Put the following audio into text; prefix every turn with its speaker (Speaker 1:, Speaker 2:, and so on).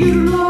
Speaker 1: you, know.